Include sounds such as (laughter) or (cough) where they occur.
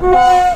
嗯 (laughs)